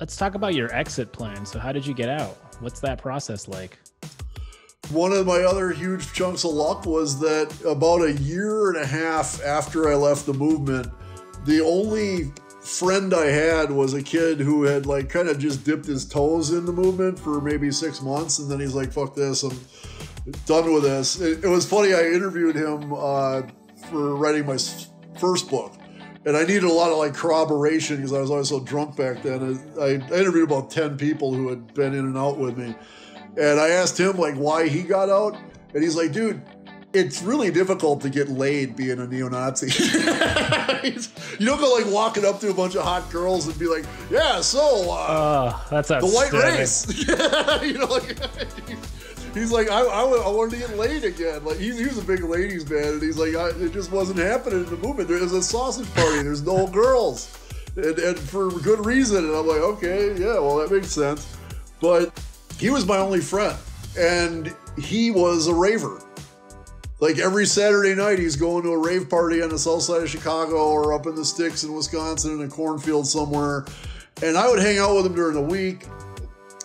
let's talk about your exit plan. So, how did you get out? What's that process like? One of my other huge chunks of luck was that about a year and a half after I left the movement, the only friend I had was a kid who had like kind of just dipped his toes in the movement for maybe six months, and then he's like, "Fuck this, I'm done with this." It, it was funny. I interviewed him uh, for writing my first book, and I needed a lot of like corroboration because I was always so drunk back then. I, I interviewed about ten people who had been in and out with me, and I asked him like why he got out, and he's like, "Dude." It's really difficult to get laid being a neo-Nazi. you don't go like walking up to a bunch of hot girls and be like, "Yeah, so uh, oh, that's the white race." you know, like he's like, I, I, I, wanted to get laid again. Like he, he was a big ladies man, and he's like, I, it just wasn't happening in the movement. There was a sausage party. There's no girls, and, and for good reason. And I'm like, okay, yeah, well that makes sense. But he was my only friend, and he was a raver. Like every Saturday night, he's going to a rave party on the south side of Chicago or up in the sticks in Wisconsin in a cornfield somewhere. And I would hang out with him during the week.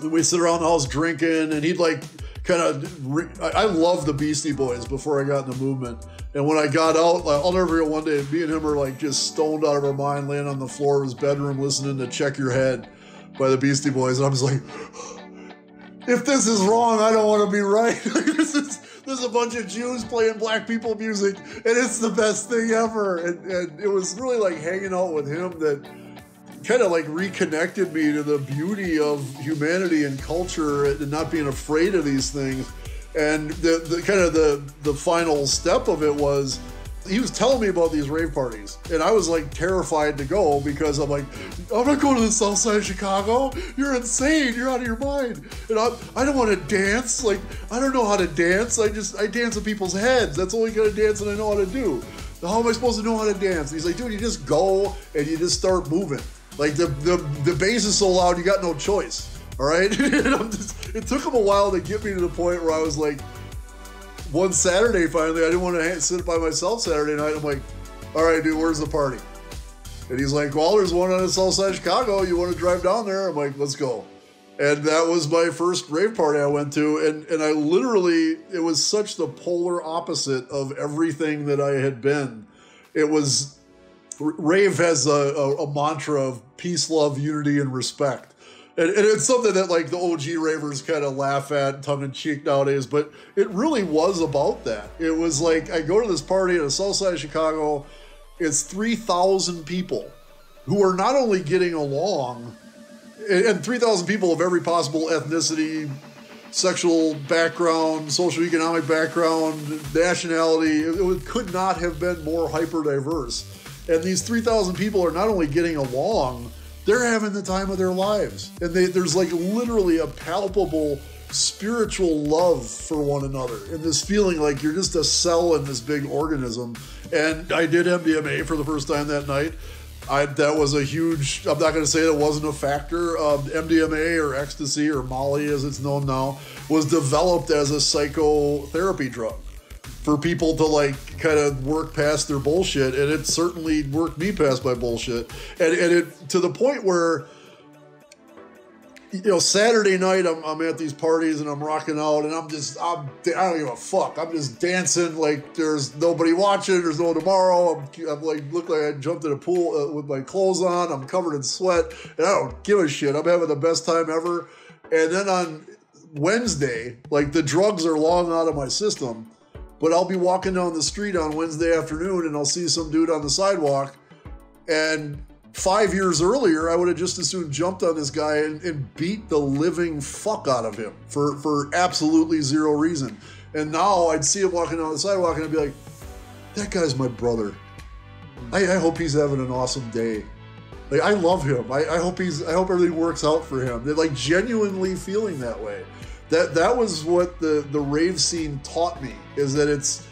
And we'd sit around the house drinking, and he'd like kind of. Re- I love the Beastie Boys before I got in the movement. And when I got out, like, I'll never forget one day, me and him are like just stoned out of our mind, laying on the floor of his bedroom listening to Check Your Head by the Beastie Boys. And I'm just like, if this is wrong, I don't want to be right. this is there's a bunch of Jews playing black people music, and it's the best thing ever. And, and it was really like hanging out with him that kind of like reconnected me to the beauty of humanity and culture and not being afraid of these things. And the, the kind of the the final step of it was he was telling me about these rave parties, and I was like terrified to go because I'm like, I'm not going to the south side of Chicago. You're insane. You're out of your mind. And I, I don't want to dance. Like, I don't know how to dance. I just, I dance on people's heads. That's the only kind of dancing I know how to do. How am I supposed to know how to dance? And he's like, dude, you just go and you just start moving. Like the the, the bass is so loud, you got no choice. All right. just, it took him a while to get me to the point where I was like, one Saturday finally, I didn't want to sit by myself Saturday night. I'm like, all right, dude, where's the party? And he's like, well, there's one on the south side of Chicago. You want to drive down there? I'm like, let's go. And that was my first rave party I went to. And, and I literally, it was such the polar opposite of everything that I had been. It was, rave has a, a, a mantra of peace, love, unity, and respect and, and, it's something that like the OG ravers kind of laugh at tongue in cheek nowadays, but it really was about that. It was like I go to this party in the south side of Chicago, it's 3,000 people who are not only getting along, and, and 3,000 people of every possible ethnicity, sexual background, social economic background, nationality. It, it could not have been more hyper diverse. And these 3,000 people are not only getting along, they're having the time of their lives. And they, there's like literally a palpable spiritual love for one another and this feeling like you're just a cell in this big organism. And I did MDMA for the first time that night. I, that was a huge, I'm not going to say that wasn't a factor. Um, MDMA or ecstasy or Molly as it's known now was developed as a psychotherapy drug for people to like kind of work past their bullshit and it certainly worked me past my bullshit. And, and it to the point where you know saturday night I'm, I'm at these parties and i'm rocking out and i'm just i'm i don't give a fuck. I'm just dancing like there's nobody watching there's no tomorrow. I'm, I'm like look like i jumped in a pool uh, with my clothes on. I'm covered in sweat and i don't give a shit. I'm having the best time ever. And then on wednesday like the drugs are long out of my system but I'll be walking down the street on Wednesday afternoon and I'll see some dude on the sidewalk. And five years earlier, I would have just as soon jumped on this guy and, and beat the living fuck out of him for, for absolutely zero reason. And now I'd see him walking down the sidewalk and I'd be like, that guy's my brother. I, I hope he's having an awesome day. Like I love him. I, I, hope he's I hope everything works out for him. They're like genuinely feeling that way that that was what the the rave scene taught me is that it's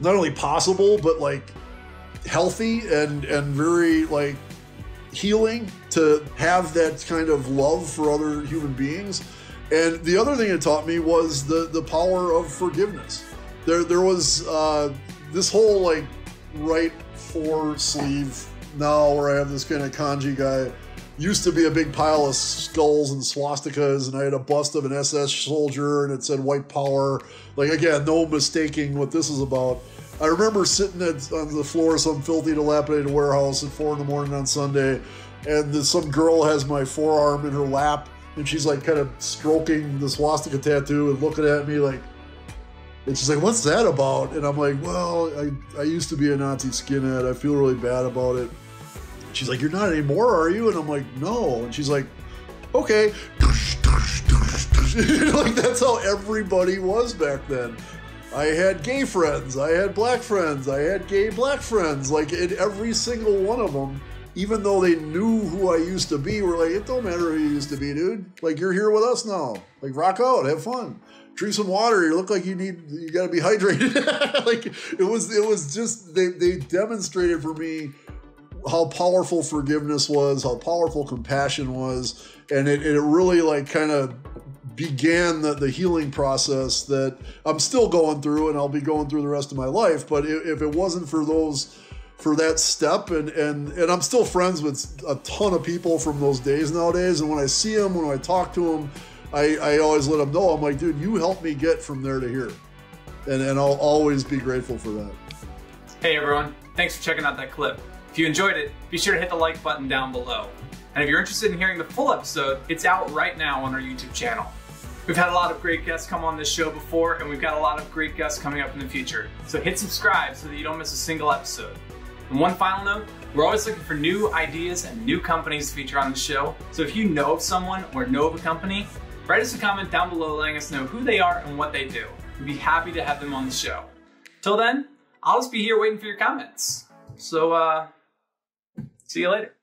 not only possible but like healthy and and very like healing to have that kind of love for other human beings. And the other thing it taught me was the the power of forgiveness. There there was uh, this whole like right four sleeve now where i have this kind of kanji guy used to be a big pile of skulls and swastikas, and I had a bust of an SS soldier, and it said "White Power." Like again, no mistaking what this is about. I remember sitting at, on the floor of some filthy, dilapidated warehouse at four in the morning on Sunday, and some girl has my forearm in her lap, and she's like kind of stroking the swastika tattoo and looking at me like, and she's like, "What's that about?" And I'm like, "Well, I, I used to be a Nazi skinhead. I feel really bad about it." She's like, "You're not anymore, are you?" And I'm like, "No." And she's like, "Okay." like that's how everybody was back then. I had gay friends, I had black friends, I had gay black friends. Like in every single one of them, even though they knew who I used to be, were like, it don't matter who you used to be, dude. Like you're here with us now. Like rock out, have fun. Drink some water. You look like you need you gotta be hydrated. like it was it was just they they demonstrated for me how powerful forgiveness was, how powerful compassion was, and it, it really like kind of began the, the healing process that I'm still going through and I'll be going through the rest of my life. But if it wasn't for those, for that step, and, and, and I'm still friends with a ton of people from those days nowadays. And when I see them, when I talk to them, I, I always let them know, I'm like, dude, you helped me get from there to here. And, and I'll always be grateful for that. Hey everyone, thanks for checking out that clip. You enjoyed it, be sure to hit the like button down below. And if you're interested in hearing the full episode, it's out right now on our YouTube channel. We've had a lot of great guests come on this show before, and we've got a lot of great guests coming up in the future. So hit subscribe so that you don't miss a single episode. And one final note, we're always looking for new ideas and new companies to feature on the show. So if you know of someone or know of a company, write us a comment down below letting us know who they are and what they do. We'd be happy to have them on the show. Till then, I'll just be here waiting for your comments. So, uh, see you later.